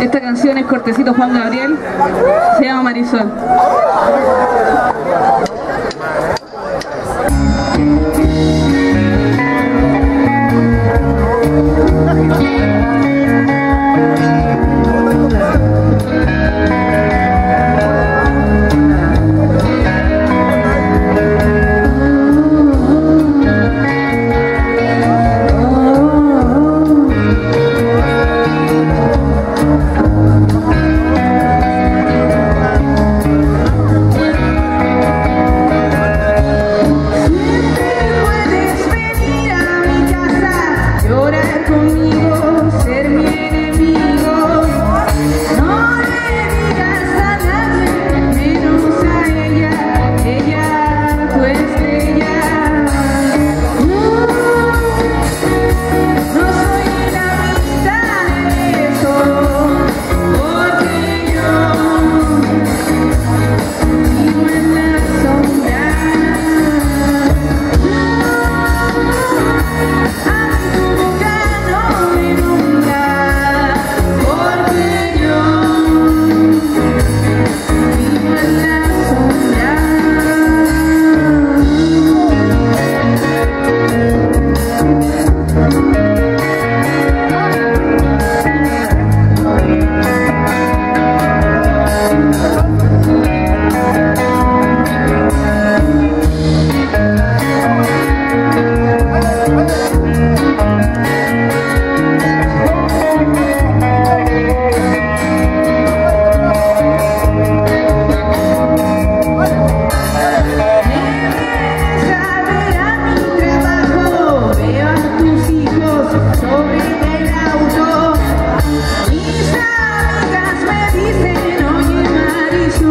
Esta canción es cortecito Juan Gabriel, se llama Marisol.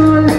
Lord.